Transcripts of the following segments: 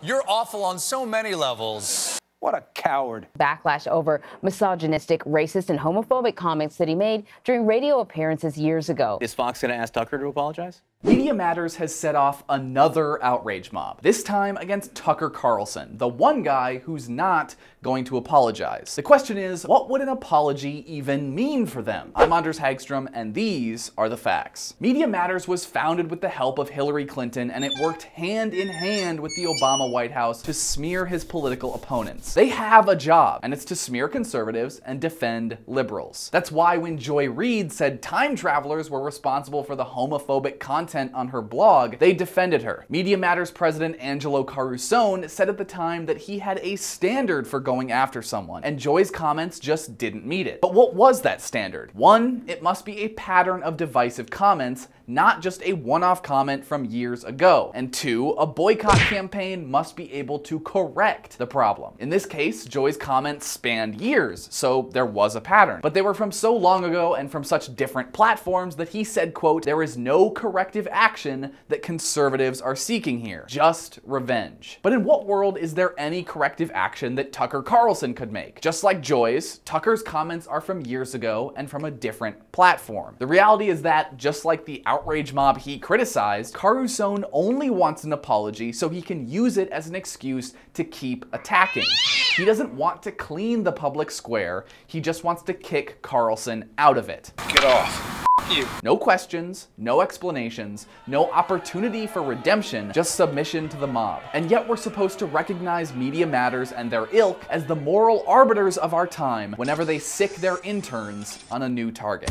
You're awful on so many levels. What a coward. Backlash over misogynistic, racist, and homophobic comments that he made during radio appearances years ago. Is Fox going to ask Tucker to apologize? Media Matters has set off another outrage mob, this time against Tucker Carlson, the one guy who's not going to apologize. The question is, what would an apology even mean for them? I'm Anders Hagstrom, and these are the facts. Media Matters was founded with the help of Hillary Clinton, and it worked hand in hand with the Obama White House to smear his political opponents. They have a job, and it's to smear conservatives and defend liberals. That's why when Joy Reid said time travelers were responsible for the homophobic content content on her blog, they defended her. Media Matters president Angelo Carusone said at the time that he had a standard for going after someone, and Joy's comments just didn't meet it. But what was that standard? One, it must be a pattern of divisive comments, not just a one-off comment from years ago. And two, a boycott campaign must be able to correct the problem. In this case, Joy's comments spanned years, so there was a pattern. But they were from so long ago and from such different platforms that he said, quote, there is no corrective action that conservatives are seeking here. Just revenge. But in what world is there any corrective action that Tucker Carlson could make? Just like Joy's, Tucker's comments are from years ago and from a different platform. The reality is that, just like the outrage mob he criticized, Carusone only wants an apology so he can use it as an excuse to keep attacking. He doesn't want to clean the public square, he just wants to kick Carlson out of it. Get off you. No questions, no explanations, no opportunity for redemption, just submission to the mob. And yet we're supposed to recognize Media Matters and their ilk as the moral arbiters of our time whenever they sick their interns on a new target.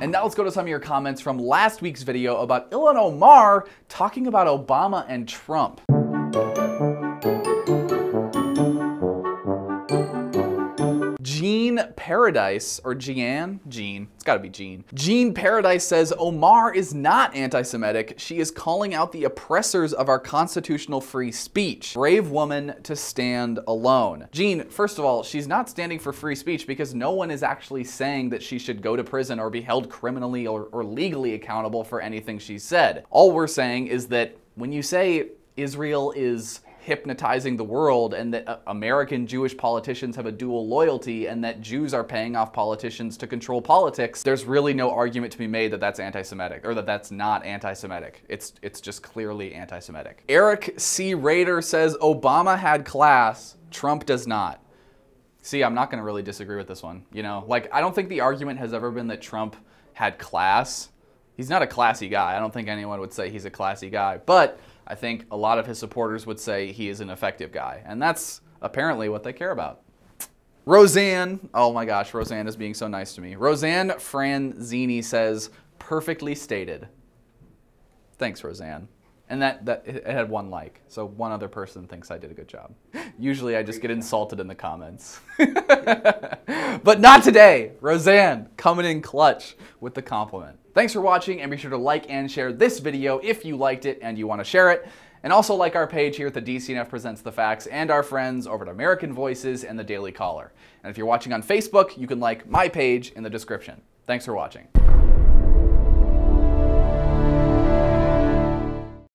And now let's go to some of your comments from last week's video about Ilhan Omar talking about Obama and Trump. Paradise, or Jean, Jean, it's gotta be Jean. Jean Paradise says Omar is not anti-Semitic. She is calling out the oppressors of our constitutional free speech. Brave woman to stand alone. Jean, first of all, she's not standing for free speech because no one is actually saying that she should go to prison or be held criminally or, or legally accountable for anything she said. All we're saying is that when you say Israel is hypnotizing the world and that uh, American Jewish politicians have a dual loyalty and that Jews are paying off politicians to control politics, there's really no argument to be made that that's anti-Semitic or that that's not anti-Semitic. It's, it's just clearly anti-Semitic. Eric C. Rader says Obama had class, Trump does not. See, I'm not going to really disagree with this one. You know, like, I don't think the argument has ever been that Trump had class. He's not a classy guy. I don't think anyone would say he's a classy guy. But I think a lot of his supporters would say he is an effective guy. And that's apparently what they care about. Roseanne, oh my gosh, Roseanne is being so nice to me. Roseanne Franzini says, perfectly stated. Thanks, Roseanne. And that, that it had one like, so one other person thinks I did a good job. Usually I just get insulted in the comments. but not today. Roseanne coming in clutch with the compliment. Thanks for watching and be sure to like and share this video if you liked it and you want to share it. And also like our page here at the DCNF Presents the Facts and our friends over at American Voices and the Daily Caller. And if you're watching on Facebook, you can like my page in the description. Thanks for watching.